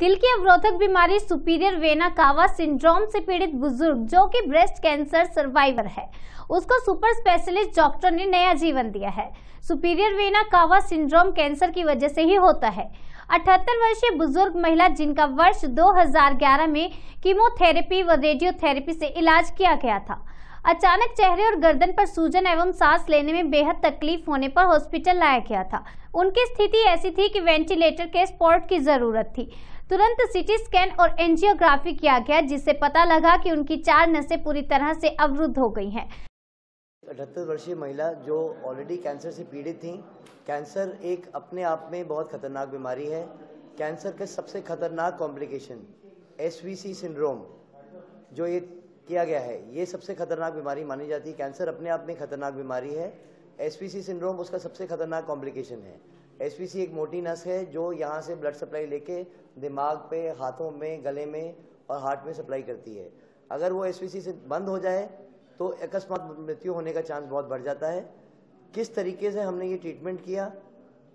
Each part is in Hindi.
दिल की अवरोधक बीमारी सुपीरियर वेना कावा सिंड्रोम से पीड़ित बुज़ुर्ग, जो कि ब्रेस्ट कैंसर सर्वाइवर है। उसको सुपर स्पेशलिस्ट डॉक्टर ने नया जीवन दिया है। Superior vena cava syndrome cancer की वजह से ही होता है। अठहत्तर वर्षीय बुज़ुर्ग महिला, जिनका वर्ष 2011 में कीमोथेरेपी व रेडियोथेरेपी से इलाज किया गया था। अचानक चेहरे और गर्दन पर सूजन एवं सांस लेने में बेहद तकलीफ़ होने पर हॉस्पिटल लाया गया था। उनकी स्थिति ऐसी थी कि वेंटिलेटर के स्पॉट की ज़रूरत थी। तुरंत सीटी स्कैन और एंजियोग्राफी किया गया, जिससे पता लगा कि उनकी चार नसें पूरी तरह से अवरुद्ध हो गई हैं। अठहत्तर वर्षीय महिला जो ऑलरेडी कैंसर से पीड़ित थी। कैंसर एक अपने आप में बहुत खतरनाक बीमारी है। कैंसर का सबसे खतरनाक कॉम्प्लिकेशन एस सिंड्रोम जो ये किया गया है, ये सबसे खतरनाक बीमारी मानी जाती है। कैंसर अपने आप में खतरनाक बीमारी है। एस सिंड्रोम उसका सबसे खतरनाक कॉम्प्लिकेशन है। एसवीसी एक मोटी नस है जो यहाँ से ब्लड सप्लाई लेके दिमाग पे, हाथों में, गले में और हार्ट में सप्लाई करती है। अगर वो एसवीसी से बंद हो जाए तो अकस्मात मृत्यु होने का चांस बहुत बढ़ जाता है। किस तरीके से हमने ये ट्रीटमेंट किया?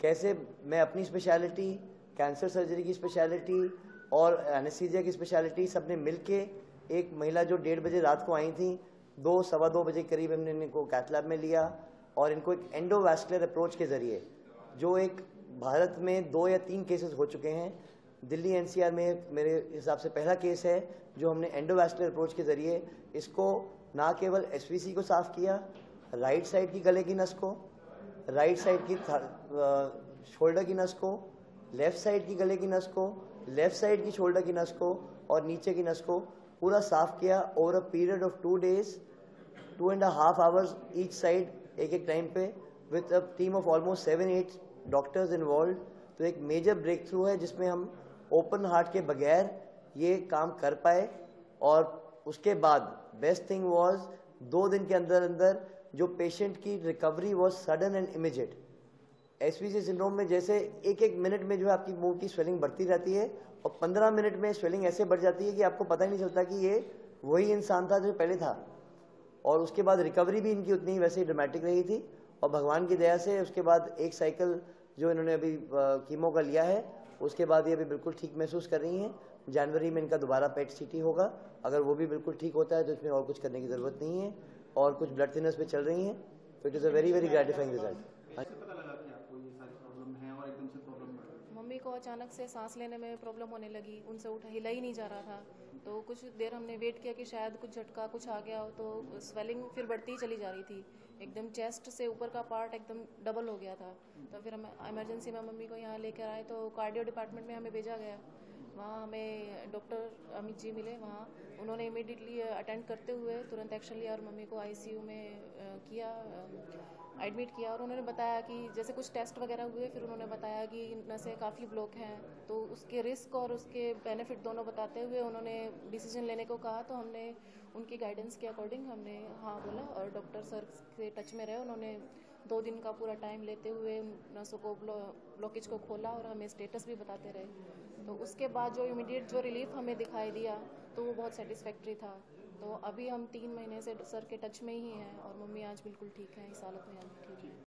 कैसे मैं अपनी स्पेशलिटी कैंसर सर्जरी की स्पेशलिटी और एनेस्थीसिया की स्पेशलिटी सबने मिल के एक महिला जो डेढ़ बजे रात को आई थी, दो, सवा दो बजे करीब हमने इनको कैथलैब में लिया और इनको एक एंडोवैस्कुलर अप्रोच के ज़रिए, जो एक भारत में दो या तीन केसेस हो चुके हैं। दिल्ली एनसीआर में मेरे हिसाब से पहला केस है, जो हमने एंडोवैस्कुलर अप्रोच के ज़रिए इसको ना केवल एसवीसी को साफ़ किया राइट साइड की गले की नस को राइट साइड की शोल्डर की नस को लेफ़्ट साइड की गले की नस को लेफ़्ट साइड की शोल्डर की नस को और नीचे की नस को पूरा साफ़ किया over a period of two days two and half hours each side एक एक टाइम पे with a team of almost seven eight doctors involve तो एक मेजर ब्रेक थ्रू है जिसमें हम ओपन हार्ट के बगैर ये काम कर पाए और उसके बाद बेस्ट थिंग वॉज़ दो दिन के अंदर अंदर जो पेशेंट की recovery was sudden and immediate S syndrome में जैसे एक एक मिनट में जो है आपकी मुँह की स्वेलिंग बढ़ती रहती है और पंद्रह मिनट में स्वेलिंग ऐसे बढ़ जाती है कि आपको पता ही नहीं चलता कि ये वही इंसान था जो पहले था। और उसके बाद रिकवरी भी इनकी उतनी वैसे ही ड्रामेटिक रही थी और भगवान की दया से उसके बाद एक साइकिल जो इन्होंने अभी कीमो का लिया है, उसके बाद ये अभी बिल्कुल ठीक महसूस कर रही हैं। जनवरी में इनका दोबारा पेट सिटी होगा। अगर वो भी बिल्कुल ठीक होता है तो इसमें और कुछ करने की ज़रूरत नहीं है। और कुछ ब्लड थिनर्स पे चल रही हैं। तो it is a very very gratifying result mummy को अचानक से सांस लेने में प्रॉब्लम होने लगी। उनसे उठा हिला ही नहीं जा रहा था। तो कुछ देर हमने वेट किया कि शायद कुछ झटका कुछ आ गया हो तो स्वेलिंग फिर बढ़ती ही चली जा रही थी। एकदम चेस्ट से ऊपर का पार्ट एकदम डबल हो गया था। तो फिर हम इमरजेंसी में मम्मी को यहाँ लेकर आए तो कार्डियो डिपार्टमेंट में हमें भेजा गया। वहाँ हमें डॉक्टर अमित जी मिले वहाँ। उन्होंने इमिडिएटली अटेंड करते हुए तुरंत एक्शन लिया और मम्मी को आईसीयू में किया एडमिट किया और उन्होंने बताया कि जैसे कुछ टेस्ट वगैरह हुए, फिर उन्होंने बताया कि नसें काफ़ी ब्लॉक हैं। तो उसके रिस्क और उसके बेनिफिट दोनों बताते हुए उन्होंने डिसीज़न लेने को कहा। तो हमने उनकी गाइडेंस के अकॉर्डिंग हमने हाँ बोला और डॉक्टर सर से टच में रहे, उन्होंने दो दिन का पूरा टाइम लेते हुए नसों को ब्लॉकेज को खोला और हमें स्टेटस भी बताते रहे। तो उसके बाद जो इमीडिएट जो रिलीफ हमें दिखाई दिया तो वो बहुत सेटिस्फैक्ट्री था। तो अभी हम तीन महीने से सर के टच में ही हैं और मम्मी आज बिल्कुल ठीक है, इस हालत में हम ठीक है।